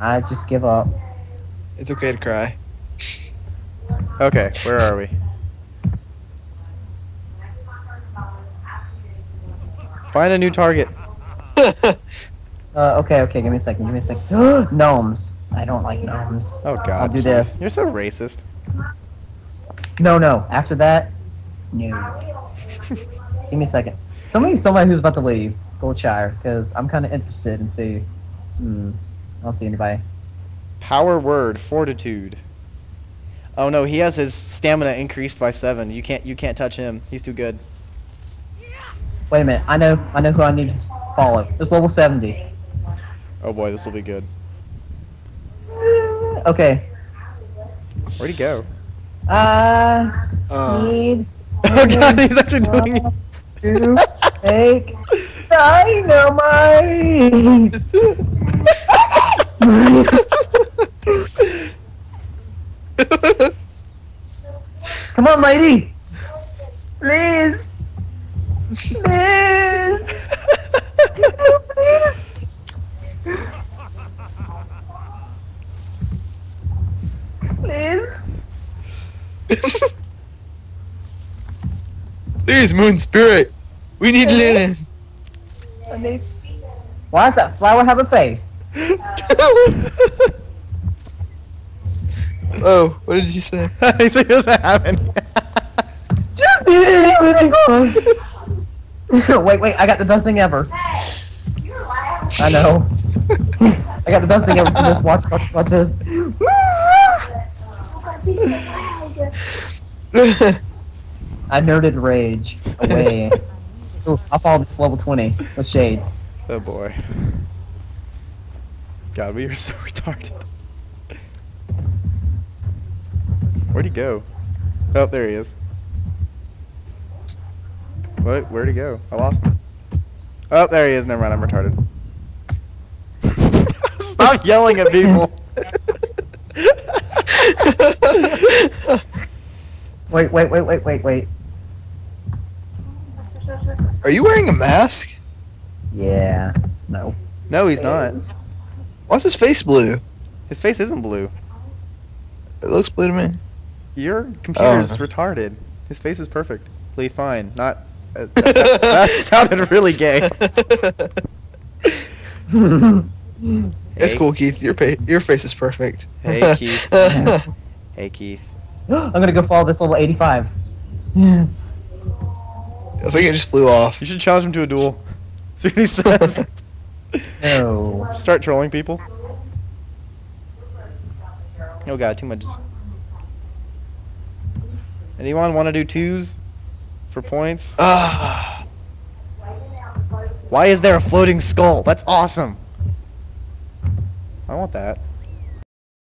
I just give up. It's okay to cry. Okay, where are we? Find a new target. Uh, okay, okay, give me a second, give me a second. gnomes. I don't like gnomes. Oh god. I'll do jeez. this. You're so racist. No, no. After that, no. give me a second. Somebody, somebody who's about to leave Goldshire, because I'm kind of interested and see. Hmm. I don't see anybody. Power word, fortitude. Oh no, he has his stamina increased by seven. You can't you can't touch him. He's too good. Wait a minute. I know. I know who I need to follow. It's level 70. Oh boy, this will be good. Okay. Where'd he go? I Uh, need Oh god, he's actually doing it. to take dynamite. Come on, lady. Please. Please. Please. Please, Moon Spirit. We need linen. I need- Why does that flower have a face? oh, what did you say? he said he doesn't have any. Just wait, wait, I got the best thing ever. I know. I got the best thing ever for this. Watch, watch, watch this. I nerded rage away. Ooh, I'll follow this level 20 with shade. Oh boy. God, we are so retarded. Where'd he go? Oh, there he is. What? Where'd he go? I lost him. Oh, there he is. Never mind, I'm retarded. Stop yelling at people. Wait, wait, wait, wait, wait, wait. Are you wearing a mask? Yeah. No. No, he's not. Why's his face blue? His face isn't blue. It looks blue to me. Your computer's Oh. retarded. His face is perfectly fine. Not. Uh, that, that sounded really gay. It's cool, Keith. Your pa- your face is perfect. Hey, Keith. Hey, Keith. I'm gonna go follow this level 85. Yeah. I think it just flew off. You should challenge him to a duel. See what he says. No. Start trolling people. Oh god, too much. Anyone want to do twos for points? Ah, Why is there a floating skull? That's awesome. I want that.